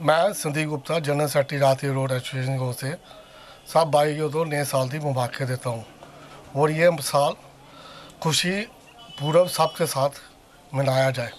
मैं Sandeep Gupta, general secretary Rashtriya road association की ओर से सब भाइयों को नए साल की मुबारक देता हूँ। और ये साल खुशी पूर्व सबके साथ मनाया जाए।